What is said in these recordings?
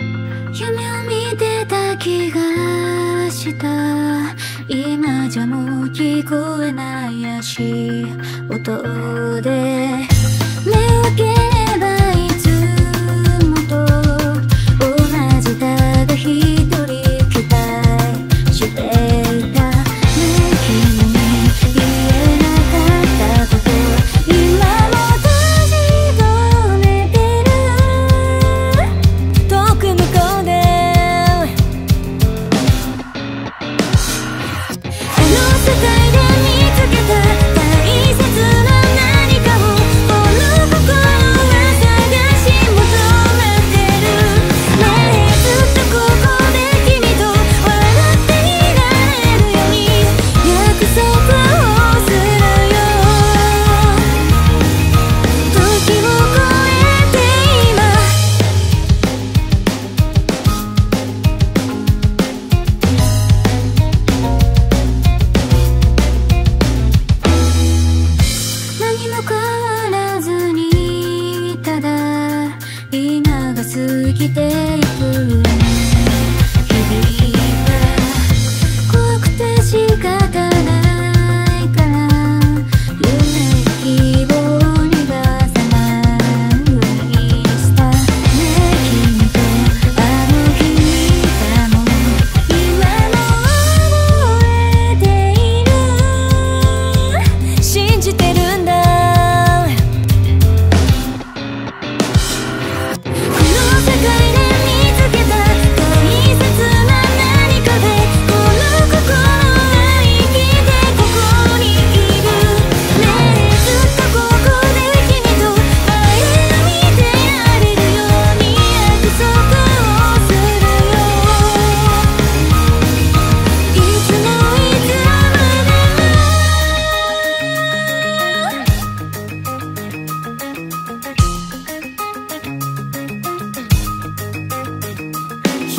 夢を見てた気がした。今じゃもう聞こえない足。音で目を開けいている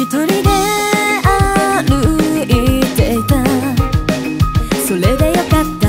一人で歩いていた。それでよかった。